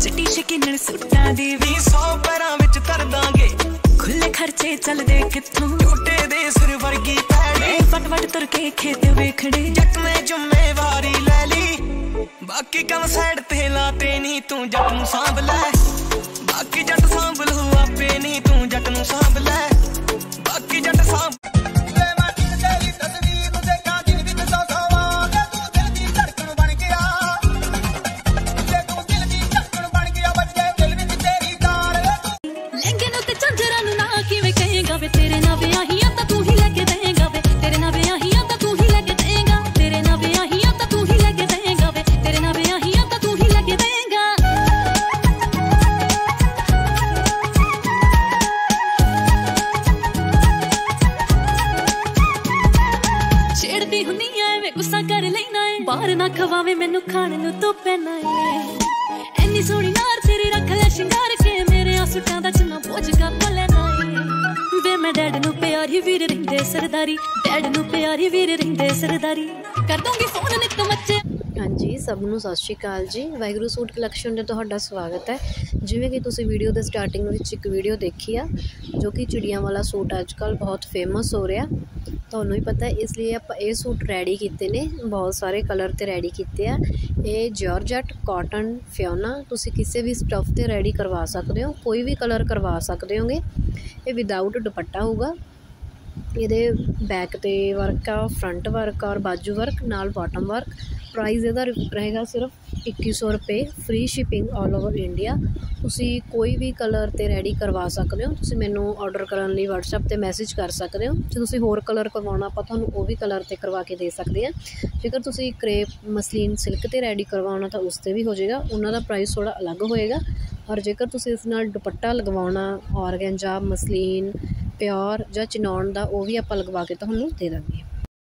ਚਿੱਟੀ ਸ਼ਕੀਨਣ ਸੂਟਾਂ ਦੀ ਵੀ 100 ਪੈਰਾਂ ਵਿੱਚ ਤਰ ਦਾਂਗੇ। ਖੁੱਲੇ ਖਰਚੇ ਚੱਲਦੇ ਕਿੱਥੋਂ? ਟੁੱਟੇ ਦੇ ਸਿਰ ਵਰਗੀ ਪੈੜੀ। ਵਟ ਵਟ ਤੁਰ ਕੇ ਖੇਤ ਵੇਖੜੇ ਜੱਟ ਨੇ ਜ਼ਿੰਮੇਵਾਰੀ ਲੈ ਲਈ। ਬਾਕੀ ਕੰਮ ਸਾਈਡ ਤੇ ਲਾ ਤੇ ਨਹੀਂ ਤੂੰ ਜੱਟ ਨੂੰ ਸਾਂਭ ਲੈ। ਬਾਕੀ ਜੱਟ ਸਾਂਭ ਲੂ ਆਪੇ ਨਹੀਂ ਤੂੰ ਜੱਟ ਨੂੰ ਸਾਂਭ ਲੈ। ਲੈਣਾ ਨਾ ਖਵਾਵੇ, ਮੈਨੂੰ ਖਾਣ ਨੂੰ ਤੂੰ ਪੈਣਾ ਏ। ਐਨੀ ਸੋਹਣੀ ਨਾਰ ਤੇਰੇ ਰੱਖ ਲੈ ਸ਼ਿੰਗਾਰ ਕੇ, ਮੇਰੇ ਆਸੁਟਾਂ ਦਾ ਚੰਨਾ ਬੋਝ ਕੱਪ ਲੈਣਾ ਏ। ਵੇ, ਮੈਂ ਡੈਡ ਨੂੰ ਪਿਆਰੀ ਵੀਰ ਰਹਿੰਦੇ ਸਰਦਾਰੀ, ਡੈਡ ਨੂੰ ਪਿਆਰੀ ਵੀਰ ਰਹਿੰਦੇ ਸਰਦਾਰੀ। ਕਰ ਦੂੰਗੀ ਫੋਨ ਨਿੱਤ ਮੱਚੇ ਹਾਂਜੀ, ਸਭ ਨੂੰ ਸਤਿ ਸ਼੍ਰੀ ਅਕਾਲ ਜੀ। ਵਾਹਿਗੁਰੂ ਸੂਟ ਕਲੈਕਸ਼ਨ ਦੇ ਤੁਹਾਡਾ ਸਵਾਗਤ ਹੈ। ਜਿਵੇਂ ਕਿ ਤੁਸੀਂ ਵੀਡੀਓ ਦੇ ਸਟਾਰਟਿੰਗ ਵਿੱਚ ਇੱਕ ਵੀਡੀਓ ਦੇਖੀ ਆ, ਜੋ ਕਿ ਚਿੜੀਆਂ ਵਾਲਾ ਸੂਟ ਅੱਜਕੱਲ ਬਹੁਤ ਫੇਮਸ ਹੋ ਰਿਹਾ। ਤੁਹਾਨੂੰ ਵੀ ਪਤਾ ਇਸ ਲਈ ਆਪਾਂ ਇਹ ਸੂਟ ਰੈਡੀ ਕੀਤੇ ਨੇ। ਬਹੁਤ ਸਾਰੇ ਕਲਰ ਤੇ ਰੈਡੀ ਕੀਤੇ ਆ। ਇਹ ਜਾਰਜਟ ਕਾਟਨ ਫਿਓਨਾ ਤੁਸੀਂ ਕਿਸੇ ਵੀ ਸਟੱਫ ਤੇ ਰੈਡੀ ਕਰਵਾ ਸਕਦੇ ਹੋ। ਕੋਈ ਵੀ ਕਲਰ ਕਰਵਾ ਸਕਦੇ ਹੋਗੇ। ਇਹ ਵਿਦਆਊਟ ਦੁਪੱਟਾ ਹੋਊਗਾ। ਇਹਦੇ ਬੈਕ ਤੇ ਵਰਕ ਆ ਫਰੰਟ ਵਰਕ ਔਰ ਬਾਜੂ ਵਰਕ ਨਾਲ ਬਾਟਮ ਵਰਕ ਪ੍ਰਾਈਸ ਇਹਦਾ ਰਹੇਗਾ ਸਿਰਫ 2100 ਰੁਪਏ free shipping all over India ਤੁਸੀਂ ਕੋਈ ਵੀ ਕਲਰ ਤੇ ਰੈਡੀ ਕਰਵਾ ਸਕਦੇ ਹੋ। ਤੁਸੀਂ ਮੈਨੂੰ ਆਰਡਰ ਕਰਨ ਲਈ WhatsApp ਤੇ ਮੈਸੇਜ ਕਰ ਸਕਦੇ ਹੋ। ਜੇ ਤੁਸੀਂ ਹੋਰ ਕਲਰ ਕਰਵਾਉਣਾ, ਆਪਾਂ ਤੁਹਾਨੂੰ ਉਹ ਵੀ ਕਲਰ ਤੇ ਕਰਵਾ ਕੇ ਦੇ ਸਕਦੇ ਹਾਂ। ਜੇਕਰ ਤੁਸੀਂ ਕ੍ਰੇਪ ਮਸਲੀਨ ਸਿਲਕ ਤੇ ਰੈਡੀ ਕਰਵਾਉਣਾ, ਤਾਂ ਉਸ ਤੇ ਵੀ ਹੋ ਜਾਏਗਾ। ਉਹਨਾਂ ਦਾ ਪ੍ਰਾਈਸ ਥੋੜਾ ਅਲੱਗ ਹੋਏਗਾ। ਔਰ ਜੇਕਰ ਤੁਸੀਂ ਇਸ ਨਾਲ ਦੁਪੱਟਾ ਲਗਵਾਉਣਾ, ਔਰਗੈਂਜਾ, ਮਸਲੀਨ ਪਿਓਰ ਜਾਂ ਚਿਨੌਨ ਦਾ ਉਹ ਵੀ ਆਪਾਂ ਲਗਵਾ ਕੇ ਤੁਹਾਨੂੰ ਦੇ ਦਾਂਗੇ